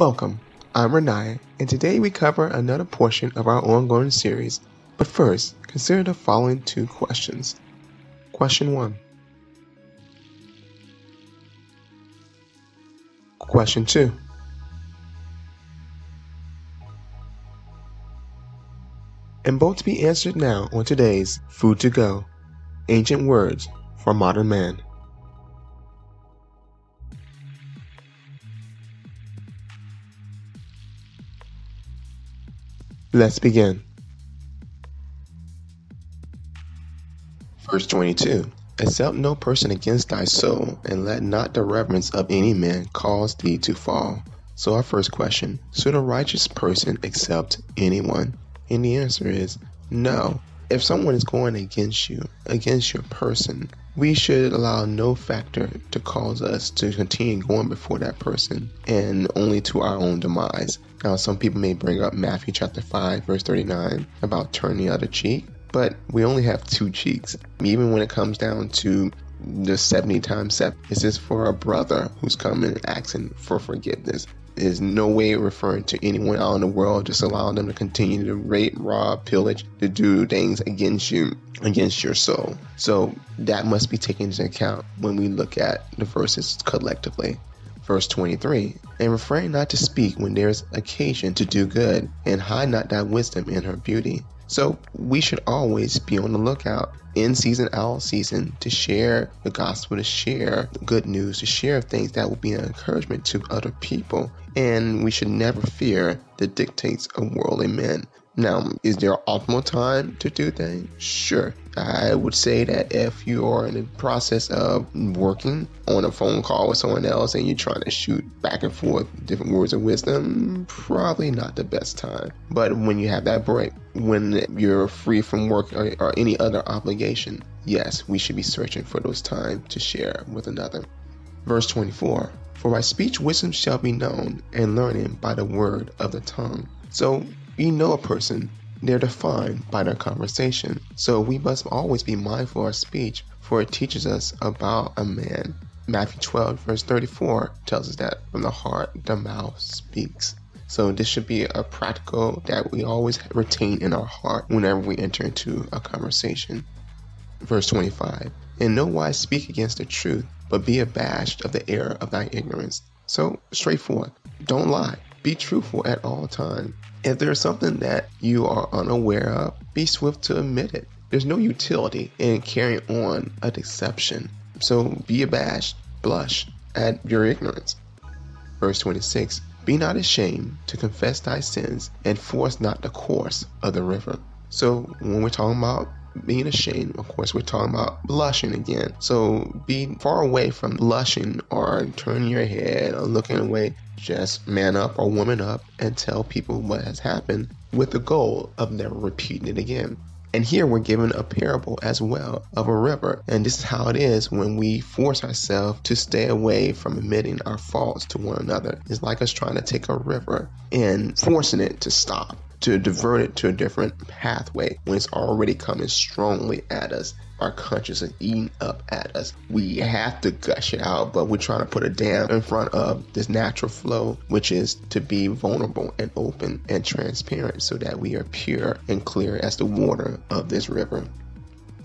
Welcome, I'm Renaya, and today we cover another portion of our ongoing series. But first, consider the following two questions. Question 1. Question 2. And both to be answered now on today's Food to Go Ancient Words for Modern Man. Let's begin. Verse 22 Accept no person against thy soul, and let not the reverence of any man cause thee to fall. So, our first question Should a righteous person accept anyone? And the answer is no. If someone is going against you, against your person, we should allow no factor to cause us to continue going before that person and only to our own demise. Now, some people may bring up Matthew chapter 5, verse 39 about turn the other cheek, but we only have two cheeks. Even when it comes down to the 70 times 7, is this for a brother who's coming and asking for forgiveness? Is no way referring to anyone out in the world, just allowing them to continue to rape, rob, pillage, to do things against you, against your soul. So that must be taken into account when we look at the verses collectively. Verse 23 And refrain not to speak when there is occasion to do good, and hide not thy wisdom in her beauty. So we should always be on the lookout in season, out season, to share the gospel, to share good news, to share things that will be an encouragement to other people. And we should never fear the dictates of worldly men. Now, is there optimal time to do things? Sure. I would say that if you are in the process of working on a phone call with someone else and you're trying to shoot back and forth different words of wisdom, probably not the best time. But when you have that break, when you're free from work or, or any other obligation, yes, we should be searching for those times to share with another. Verse 24 For by speech wisdom shall be known, and learning by the word of the tongue. So you know a person, they're defined by their conversation. So we must always be mindful of our speech, for it teaches us about a man. Matthew 12, verse 34 tells us that from the heart the mouth speaks. So this should be a practical that we always retain in our heart whenever we enter into a conversation. Verse 25 In no wise speak against the truth, but be abashed of the error of thy ignorance. So straightforward. Don't lie. Be truthful at all times. If there's something that you are unaware of, be swift to admit it. There's no utility in carrying on a deception. So be abashed, blush at your ignorance. Verse 26 Be not ashamed to confess thy sins, and force not the course of the river. So when we're talking about being ashamed, of course, we're talking about blushing again. So be far away from blushing or turning your head or looking away. Just man up or woman up and tell people what has happened with the goal of never repeating it again. And here we're given a parable as well of a river. And this is how it is when we force ourselves to stay away from admitting our faults to one another. It's like us trying to take a river and forcing it to stop to divert it to a different pathway when it's already coming strongly at us. Our conscience is eating up at us. We have to gush it out, but we're trying to put a dam in front of this natural flow, which is to be vulnerable and open and transparent so that we are pure and clear as the water of this river.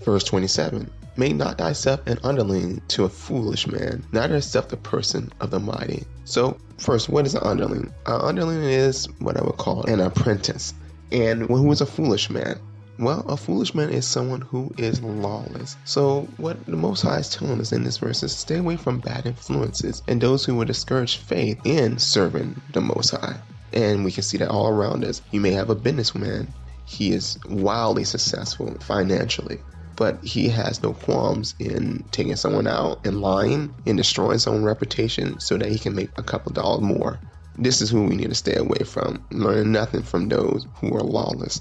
Verse 27 Make not thyself an underling to a foolish man, neither accept the person of the mighty. So, first, what is an underling? An underling is what I would call an apprentice. And who is a foolish man? Well, a foolish man is someone who is lawless. So, what the Most High is telling us in this verse is stay away from bad influences and those who would discourage faith in serving the Most High. And we can see that all around us. You may have a businessman, he is wildly successful financially but he has no qualms in taking someone out and lying and destroying his own reputation so that he can make a couple dollars more. This is who we need to stay away from, learning nothing from those who are lawless.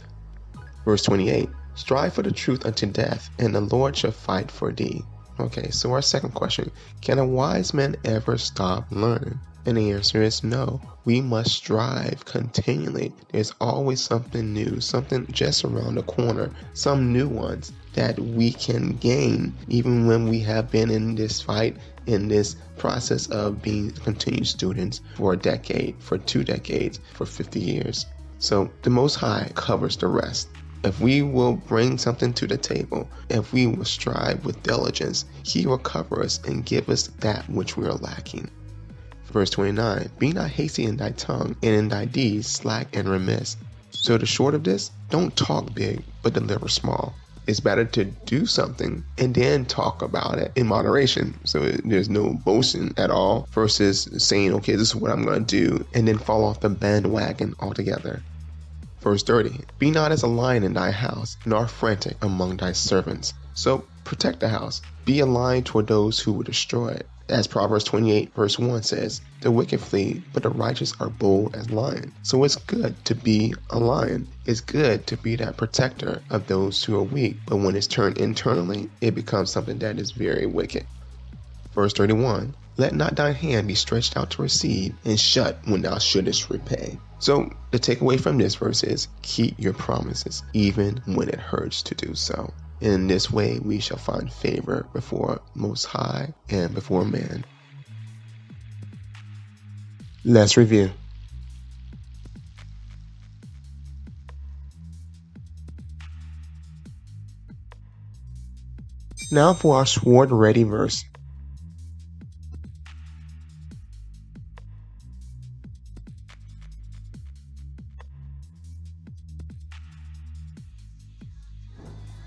Verse 28 Strive for the truth unto death, and the Lord shall fight for thee. Okay, so our second question Can a wise man ever stop learning? And the answer is no. We must strive continually. There's always something new, something just around the corner, some new ones that we can gain even when we have been in this fight in this process of being continued students for a decade, for two decades, for 50 years. So the Most High covers the rest. If we will bring something to the table, if we will strive with diligence, He will cover us and give us that which we are lacking. Verse 29 Be not hasty in thy tongue, and in thy deeds slack and remiss. So, the short of this, don't talk big, but deliver small. It's better to do something and then talk about it in moderation. So there's no boasting at all versus saying, okay, this is what I'm going to do, and then fall off the bandwagon altogether. Verse 30 Be not as a lion in thy house, nor frantic among thy servants. So protect the house. Be a lion toward those who would destroy it. As Proverbs 28, verse 1 says, The wicked flee, but the righteous are bold as lions. So it's good to be a lion. It's good to be that protector of those who are weak. But when it's turned internally, it becomes something that is very wicked. Verse 31 let not thine hand be stretched out to receive, and shut when thou shouldest repay. So, the takeaway from this verse is keep your promises, even when it hurts to do so. In this way, we shall find favor before Most High and before man. Let's review. Now for our sword ready verse.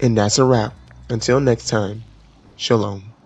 And that's a wrap. Until next time, Shalom.